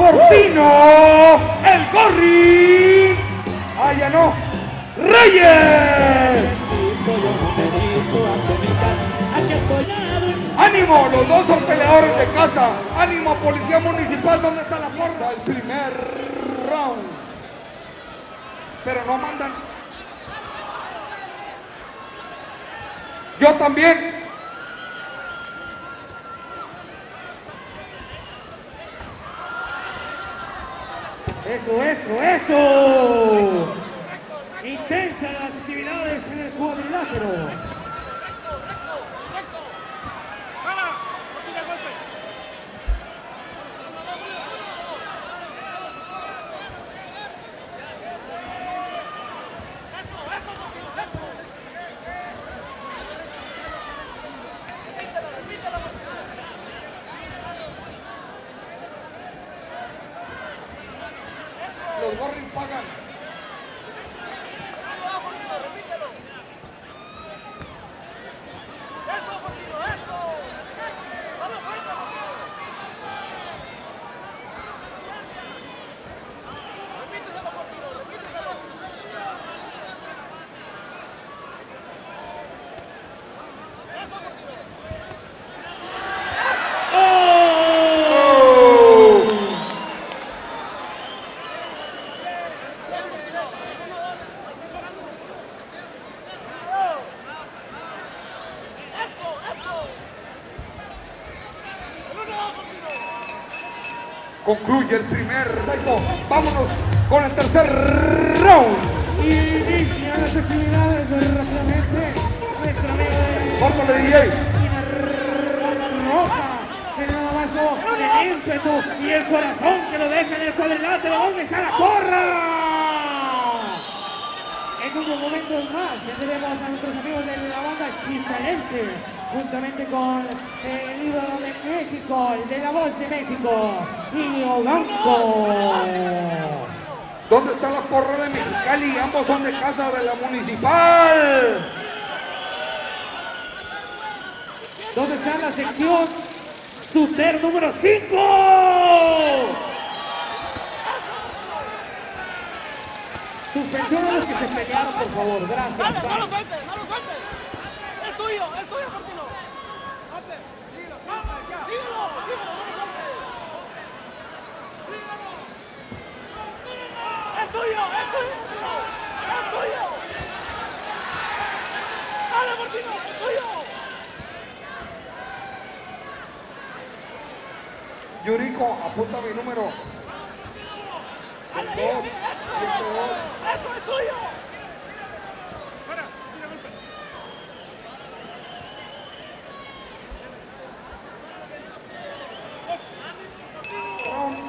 Fortino, el Gorri. Ya no. Reyes. Ánimo, los dos son peleadores de casa. Ánimo, policía municipal, ¿dónde está la porra? El primer round. Pero no mandan. Yo también. Eso, eso, eso. Intensas las actividades en el cuadrilátero. Los Gorri pagan. Concluye el primer tiempo. Vámonos con el tercer round. Inicia las actividades rápidamente. Nuestro amigo de Córtale, DJ. el ímpetu y el corazón que lo deja en el cuadrilátero. ¿Dónde está la porra? En unos momentos más tendremos a nuestros amigos de la banda chistalense, juntamente con el ídolo de México, el de la voz de México, Niño Blanco. ¿Dónde está la porra de Mexicali? Ambos son de casa de la municipal. ¿Dónde está la sección Suter número 5? Suspensión a los que se pelearon, por favor. Gracias. Dale, no lo Bye. sueltes, no lo sueltes. Es tuyo, es tuyo, Fortino. Síguelo, síguelo, no lo sueltes. Es tuyo, es tuyo, Fortino. Es tuyo. Dale, Fortino, es tuyo. Yuriko, apunta mi número. Esto es tuyo.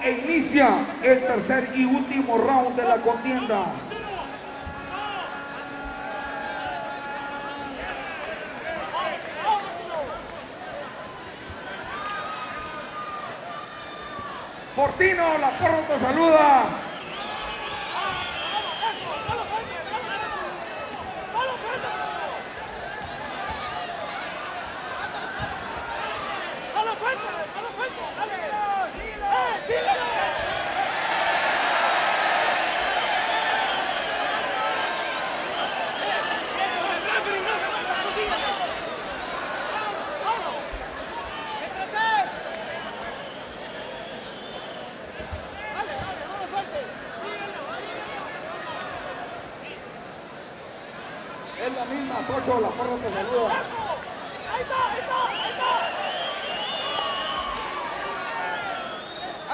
E inicia el tercer y último round de la contienda. Fortino, la porra te saluda. No lo sueltes, no lo sueltes. No lo sueltes. No lo sueltes, no lo sueltes. Dale. ¡Eh, síguelo! Con el referee no se meta, tú síguelo. Vámonos. ¡Retroceder! Dale, dale, no lo sueltes. Es la misma, Tocho, la porra te saluda. Ahí está, ahí está, ahí está.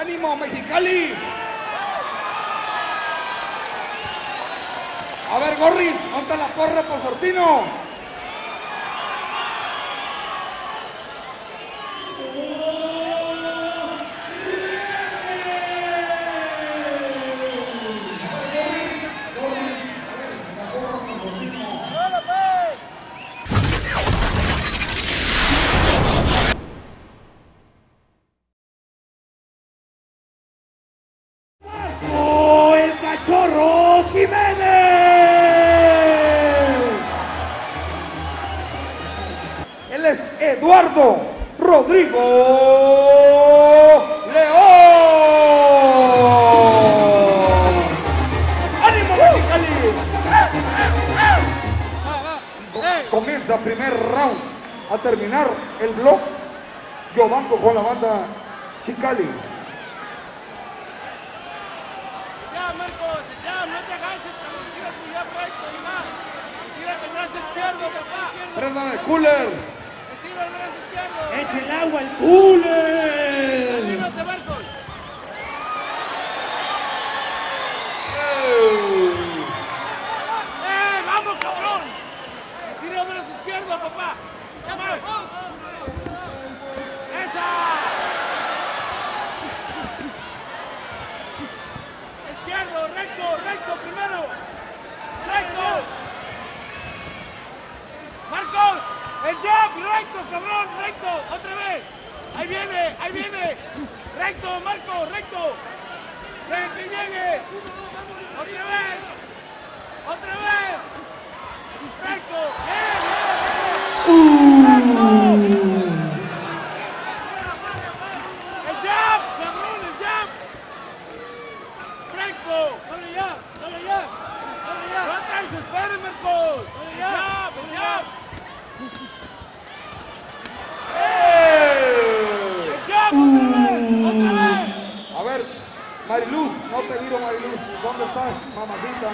¡Ánimo, Mexicali! A ver, Gorri, ¿dónde está la porra por Fortino? Comienza primer round. A terminar el blog, yo banco con la banda Chicali. Ya, Marcos, ya, no te agaches. Tírate ya recto y más. Tírate el brazo izquierdo, papá. Prendan el cooler. Estira el brazo izquierdo. Eche el agua al cooler. Anímate, Marcos. ¡Eh, vamos, cabrón! Estira el brazo izquierdo, papá. Ya más. ¡Esa! Izquierdo, recto, recto primero. Recto. Marcos, el jab, recto, cabrón, recto, otra vez. Ahí viene, ahí viene. Recto, Marco, recto. Que, llegue. Otra vez. Otra vez. Recto. Bien, bien, bien. Recto. El jab, cabrón, el jab. Recto. Dale ya, dale ya. Dale ya. No traes, espere, Marcos. El jab, el jab. El jab, otra vez, otra vez. A ver, Mariluz, no te miro, Mariluz. ¿Dónde estás, mamacita?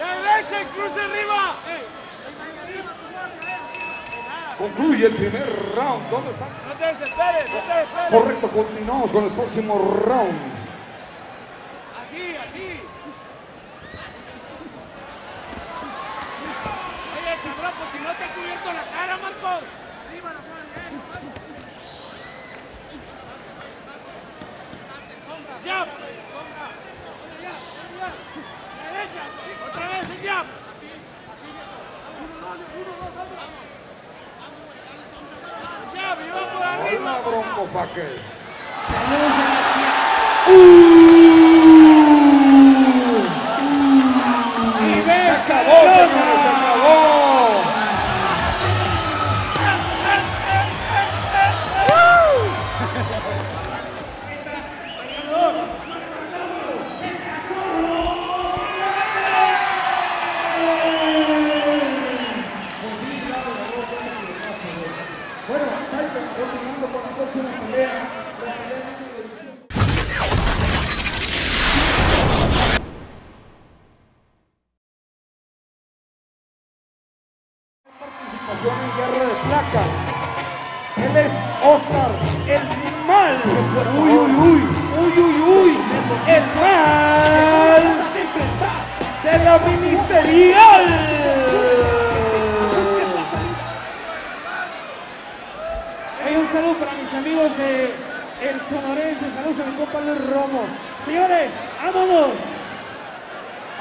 La derecha y cruz de arriba. Concluye el primer round. ¿Dónde está? No te desesperes, no te desesperes. Correcto, continuamos con el próximo round. Así, así. Oye, cabrón, pues si no te he cubierto la cara, Marcos. Vez el jab. Jab, y va por Hola, arriba. Bronco. Saludos a la Uy, uy, uy, uy, uy, uy. El mal de la ministerial. Hay un saludo para mis amigos de El Sonorense, saludos a mi compa Luis Romo. Señores, vámonos.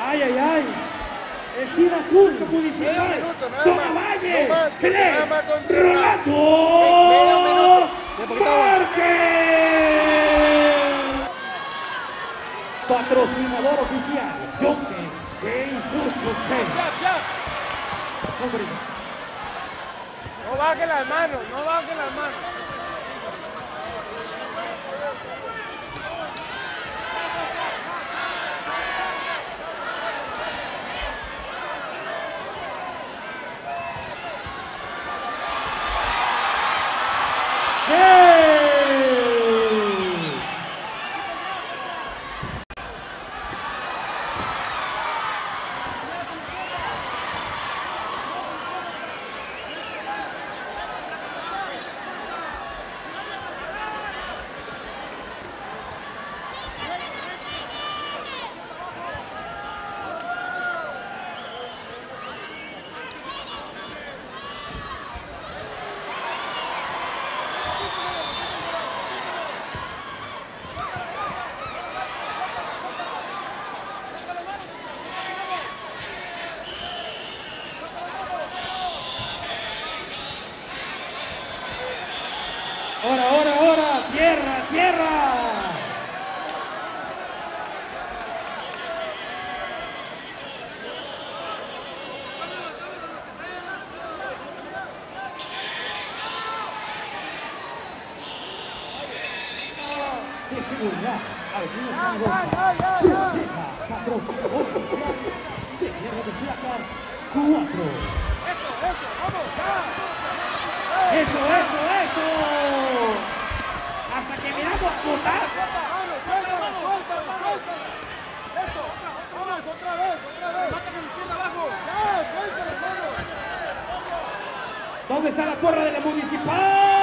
Ay, ay, ay. Esquina azul, municipal. Zona. Valle. No más, Patrocinador oficial, Yonke 686. Jab, jab. Hombre, No baje las manos, no baje las manos. ¡Hora, hora, hora! ¡Tierra, tierra! de seguridad, algunos amigos, proteja, patrocina, oficial, de guerra de placas, 4. ¡Eso, eso, vamos, ¡Eso, eso, eso! ¿Dónde está la porra de la municipal?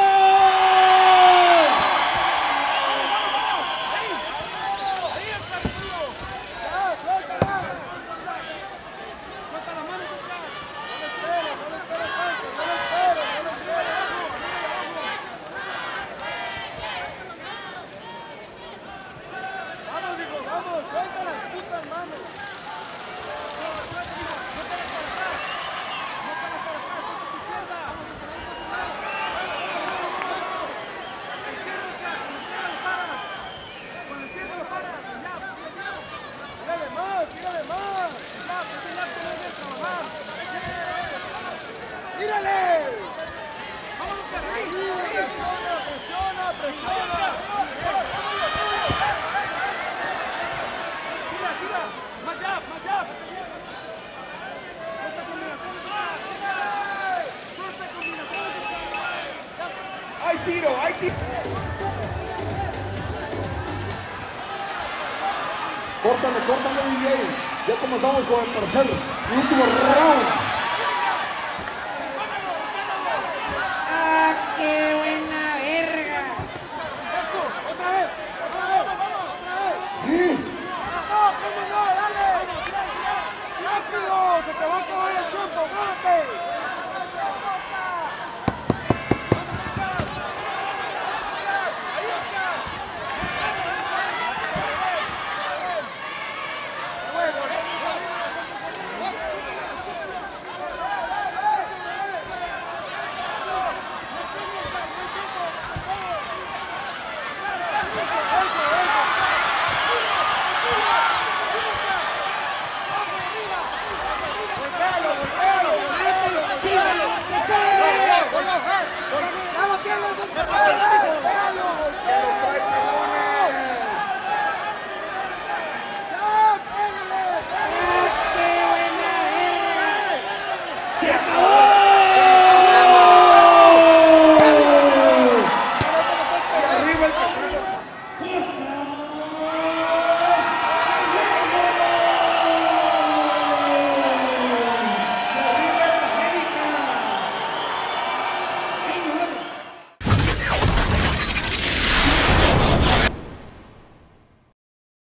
Córtale, córtale, DJ. Ya comenzamos con el tercer último round. ¡Ah, qué buena verga! ¡Otra vez! ¡Otra vez! ¡Vamos! ¡Otra vez! ¿Sí? ¡No, cómo no! ¡Dale! ¡Rápido! ¡Se te va a acabar! Chegou!